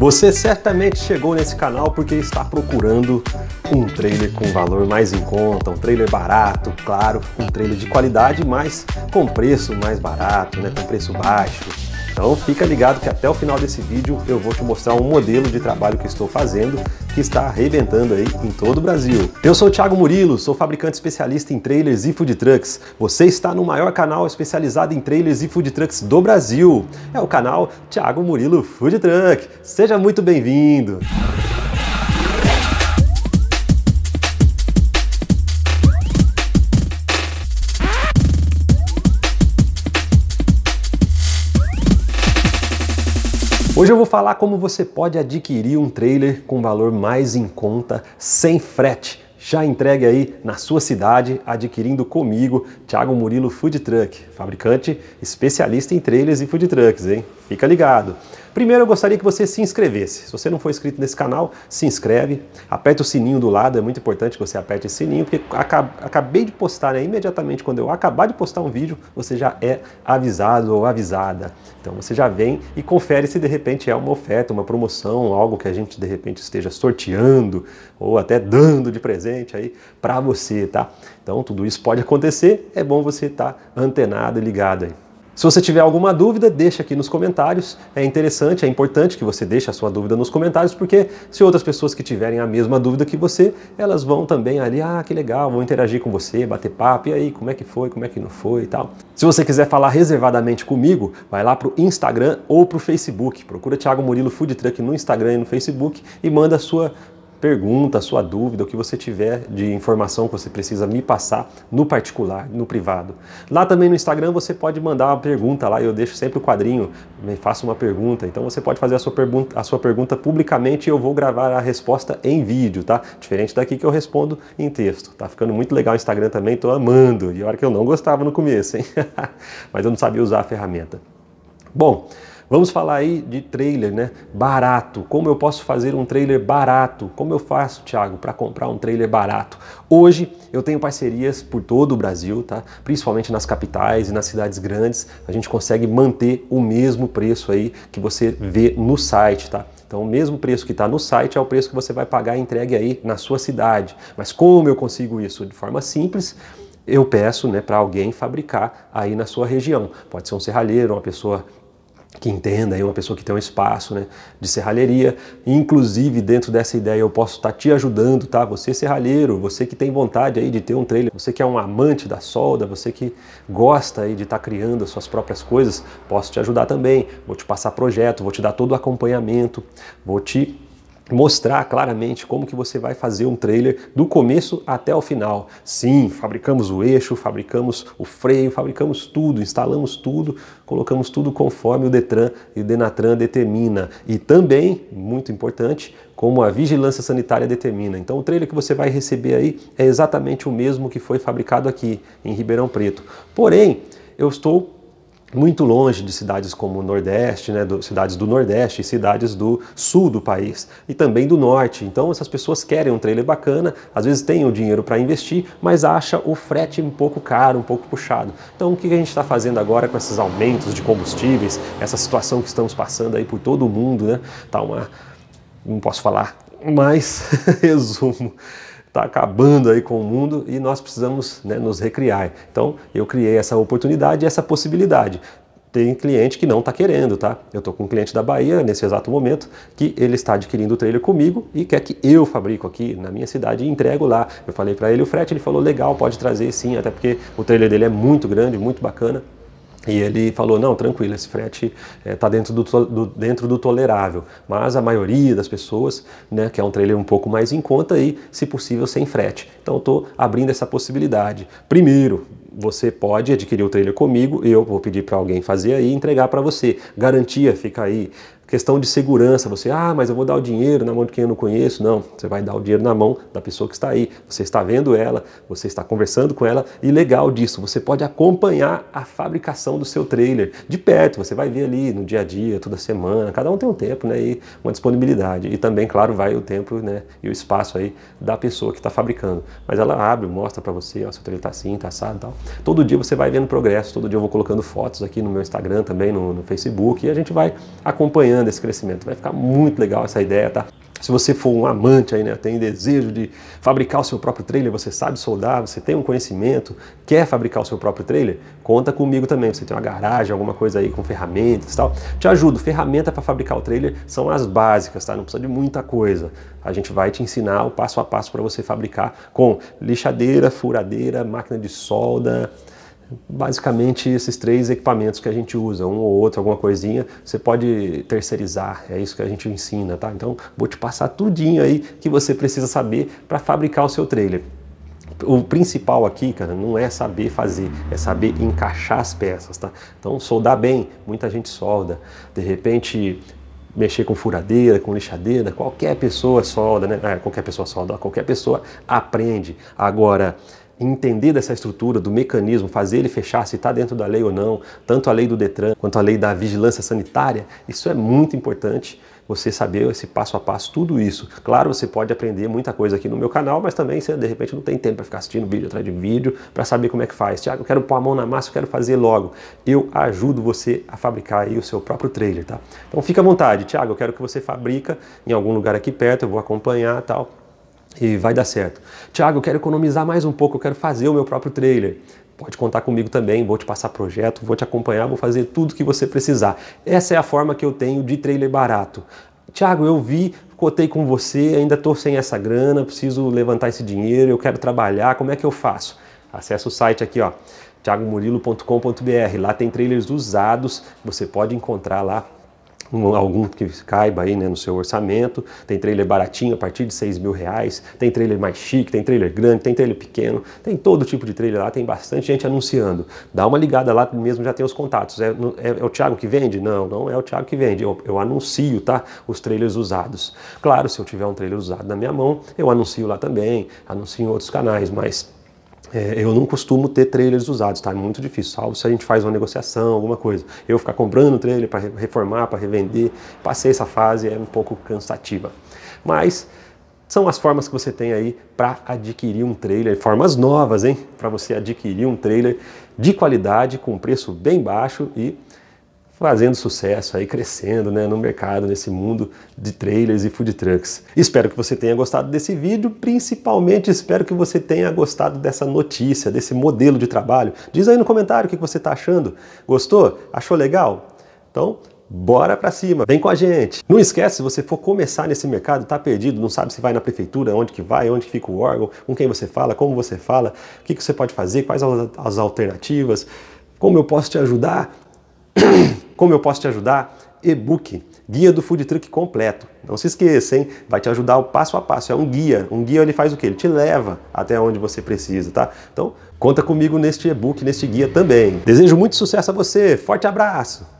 Você certamente chegou nesse canal porque está procurando um trailer com valor mais em conta, um trailer barato, claro, um trailer de qualidade, mas com preço mais barato, né, com preço baixo. Então fica ligado que até o final desse vídeo eu vou te mostrar um modelo de trabalho que estou fazendo que está arrebentando aí em todo o Brasil. Eu sou o Thiago Murilo, sou fabricante especialista em trailers e food trucks. Você está no maior canal especializado em trailers e food trucks do Brasil. É o canal Thiago Murilo Food Truck. Seja muito bem-vindo. Hoje eu vou falar como você pode adquirir um trailer com valor mais em conta, sem frete. Já entregue aí na sua cidade, adquirindo comigo, Thiago Murilo Food Truck, fabricante especialista em trailers e food trucks, hein? Fica ligado. Primeiro eu gostaria que você se inscrevesse. Se você não for inscrito nesse canal, se inscreve, aperte o sininho do lado, é muito importante que você aperte esse sininho, porque acabei de postar, né? imediatamente quando eu acabar de postar um vídeo, você já é avisado ou avisada. Então você já vem e confere se de repente é uma oferta, uma promoção, algo que a gente de repente esteja sorteando ou até dando de presente aí para você, tá? Então tudo isso pode acontecer, é bom você estar tá antenado e ligado aí. Se você tiver alguma dúvida, deixa aqui nos comentários. É interessante, é importante que você deixe a sua dúvida nos comentários, porque se outras pessoas que tiverem a mesma dúvida que você, elas vão também ali, ah, que legal, vão interagir com você, bater papo, e aí, como é que foi, como é que não foi e tal. Se você quiser falar reservadamente comigo, vai lá pro Instagram ou pro Facebook. Procura Thiago Murilo Food Truck no Instagram e no Facebook e manda a sua pergunta, sua dúvida, o que você tiver de informação que você precisa me passar no particular, no privado. Lá também no Instagram você pode mandar uma pergunta lá, eu deixo sempre o quadrinho, me faça uma pergunta. Então você pode fazer a sua pergunta, a sua pergunta publicamente e eu vou gravar a resposta em vídeo, tá? Diferente daqui que eu respondo em texto. Tá ficando muito legal o Instagram também, tô amando. E a hora que eu não gostava no começo, hein? Mas eu não sabia usar a ferramenta. Bom, Vamos falar aí de trailer, né? Barato. Como eu posso fazer um trailer barato? Como eu faço, Thiago, para comprar um trailer barato? Hoje eu tenho parcerias por todo o Brasil, tá? Principalmente nas capitais e nas cidades grandes. A gente consegue manter o mesmo preço aí que você vê no site, tá? Então, o mesmo preço que está no site é o preço que você vai pagar entregue aí na sua cidade. Mas como eu consigo isso? De forma simples, eu peço né, para alguém fabricar aí na sua região. Pode ser um serralheiro, uma pessoa que entenda, aí uma pessoa que tem um espaço né, de serralheria. Inclusive, dentro dessa ideia, eu posso estar te ajudando, tá? Você serralheiro, você que tem vontade aí de ter um trailer, você que é um amante da solda, você que gosta aí de estar criando as suas próprias coisas, posso te ajudar também. Vou te passar projeto, vou te dar todo o acompanhamento, vou te mostrar claramente como que você vai fazer um trailer do começo até o final. Sim, fabricamos o eixo, fabricamos o freio, fabricamos tudo, instalamos tudo, colocamos tudo conforme o Detran e o Denatran determina. E também, muito importante, como a vigilância sanitária determina. Então o trailer que você vai receber aí é exatamente o mesmo que foi fabricado aqui em Ribeirão Preto. Porém, eu estou muito longe de cidades como o Nordeste, né, do, cidades do Nordeste e cidades do sul do país e também do Norte. Então essas pessoas querem um trailer bacana, às vezes têm o dinheiro para investir, mas acha o frete um pouco caro, um pouco puxado. Então o que a gente está fazendo agora com esses aumentos de combustíveis, essa situação que estamos passando aí por todo o mundo, né? Tá uma, não posso falar, mas resumo está acabando aí com o mundo e nós precisamos né, nos recriar. Então eu criei essa oportunidade e essa possibilidade. Tem cliente que não está querendo, tá? Eu estou com um cliente da Bahia nesse exato momento que ele está adquirindo o trailer comigo e quer que eu fabrico aqui na minha cidade e entrego lá. Eu falei para ele o frete, ele falou legal, pode trazer sim, até porque o trailer dele é muito grande, muito bacana. E ele falou, não, tranquilo, esse frete está eh, é, dentro, do, do, dentro do tolerável, mas a maioria das pessoas né, quer um trailer um pouco mais em conta e, se possível, sem frete. Então estou abrindo essa possibilidade. Primeiro, você pode adquirir o trailer comigo, eu vou pedir para alguém fazer aí e entregar para você. Garantia fica aí Questão de segurança, você, ah, mas eu vou dar o dinheiro na mão de quem eu não conheço. Não, você vai dar o dinheiro na mão da pessoa que está aí. Você está vendo ela, você está conversando com ela e legal disso, você pode acompanhar a fabricação do seu trailer de perto. Você vai ver ali no dia a dia, toda semana. Cada um tem um tempo, né, e uma disponibilidade. E também, claro, vai o tempo, né, e o espaço aí da pessoa que está fabricando. Mas ela abre, mostra para você, ó, seu trailer está assim, está assado, tal. Todo dia você vai vendo progresso. Todo dia eu vou colocando fotos aqui no meu Instagram também, no, no Facebook e a gente vai acompanhando acompanhando esse crescimento. Vai ficar muito legal essa ideia, tá? Se você for um amante aí, né, tem desejo de fabricar o seu próprio trailer, você sabe soldar, você tem um conhecimento, quer fabricar o seu próprio trailer, conta comigo também. Você tem uma garagem, alguma coisa aí com ferramentas e tal. Te ajudo. Ferramenta para fabricar o trailer são as básicas, tá? Não precisa de muita coisa. A gente vai te ensinar o passo a passo para você fabricar com lixadeira, furadeira, máquina de solda, basicamente esses três equipamentos que a gente usa, um ou outro, alguma coisinha, você pode terceirizar, é isso que a gente ensina, tá? Então vou te passar tudinho aí que você precisa saber para fabricar o seu trailer. O principal aqui, cara, não é saber fazer, é saber encaixar as peças, tá? Então soldar bem, muita gente solda. De repente mexer com furadeira, com lixadeira, qualquer pessoa solda, né? É, qualquer pessoa solda, qualquer pessoa aprende. Agora, entender dessa estrutura, do mecanismo, fazer ele fechar, se está dentro da lei ou não, tanto a lei do Detran quanto a lei da vigilância sanitária, isso é muito importante você saber esse passo a passo, tudo isso. Claro, você pode aprender muita coisa aqui no meu canal, mas também você de repente não tem tempo para ficar assistindo vídeo atrás de vídeo para saber como é que faz. Tiago, eu quero pôr a mão na massa, eu quero fazer logo. Eu ajudo você a fabricar aí o seu próprio trailer, tá? Então fica à vontade, Tiago, eu quero que você fabrica em algum lugar aqui perto, eu vou acompanhar tal e vai dar certo. Tiago, eu quero economizar mais um pouco, eu quero fazer o meu próprio trailer. Pode contar comigo também, vou te passar projeto, vou te acompanhar, vou fazer tudo que você precisar. Essa é a forma que eu tenho de trailer barato. Tiago, eu vi, cotei com você, ainda estou sem essa grana, preciso levantar esse dinheiro, eu quero trabalhar, como é que eu faço? Acesse o site aqui, ó, thiagomurilo.com.br. Lá tem trailers usados, você pode encontrar lá um, algum que caiba aí né, no seu orçamento. Tem trailer baratinho a partir de 6 mil reais, tem trailer mais chique, tem trailer grande, tem trailer pequeno, tem todo tipo de trailer lá, tem bastante gente anunciando. Dá uma ligada lá mesmo, já tem os contatos. É, é, é o Thiago que vende? Não, não é o Thiago que vende. Eu, eu anuncio tá, os trailers usados. Claro, se eu tiver um trailer usado na minha mão, eu anuncio lá também, anuncio em outros canais, mas é, eu não costumo ter trailers usados, tá? É muito difícil, salvo se a gente faz uma negociação, alguma coisa. Eu ficar comprando trailer para reformar, para revender, passei essa fase, é um pouco cansativa. Mas são as formas que você tem aí para adquirir um trailer, formas novas, hein? Para você adquirir um trailer de qualidade, com preço bem baixo e fazendo sucesso aí, crescendo né, no mercado, nesse mundo de trailers e food trucks. Espero que você tenha gostado desse vídeo, principalmente espero que você tenha gostado dessa notícia, desse modelo de trabalho. Diz aí no comentário o que você está achando. Gostou? Achou legal? Então, bora para cima, vem com a gente. Não esquece, se você for começar nesse mercado, tá perdido, não sabe se vai na prefeitura, onde que vai, onde que fica o órgão, com quem você fala, como você fala, o que, que você pode fazer, quais as alternativas, como eu posso te ajudar, como eu posso te ajudar? E-book, guia do food truck completo. Não se esqueça, hein? Vai te ajudar o passo a passo. É um guia. Um guia ele faz o quê? Ele te leva até onde você precisa, tá? Então, conta comigo neste e-book, neste guia também. Desejo muito sucesso a você. Forte abraço.